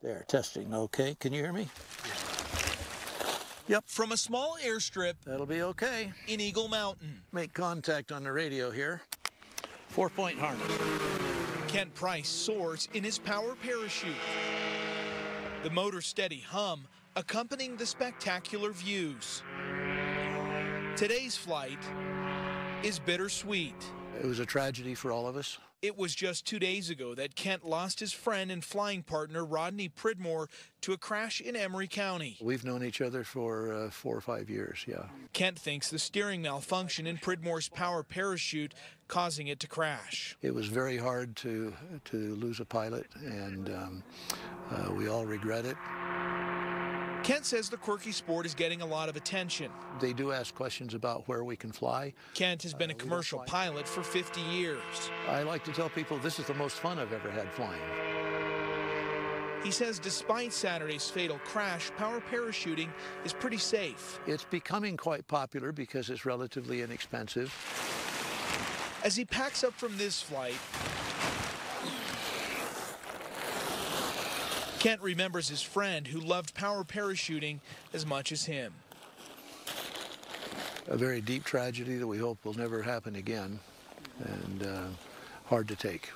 There, testing. Okay, can you hear me? Yep. From a small airstrip That'll be okay. in Eagle Mountain, Make contact on the radio here. Four point harness. Kent Price soars in his power parachute. The motor steady hum accompanying the spectacular views. Today's flight is bittersweet. It was a tragedy for all of us. It was just two days ago that Kent lost his friend and flying partner Rodney Pridmore to a crash in Emery County. We've known each other for uh, four or five years, yeah. Kent thinks the steering malfunction in Pridmore's power parachute causing it to crash. It was very hard to, to lose a pilot, and um, uh, we all regret it. Kent says the quirky sport is getting a lot of attention. They do ask questions about where we can fly. Kent has been a uh, commercial pilot for 50 years. I like to tell people this is the most fun I've ever had flying. He says despite Saturday's fatal crash, power parachuting is pretty safe. It's becoming quite popular because it's relatively inexpensive. As he packs up from this flight, Kent remembers his friend who loved power parachuting as much as him. A very deep tragedy that we hope will never happen again, and uh, hard to take.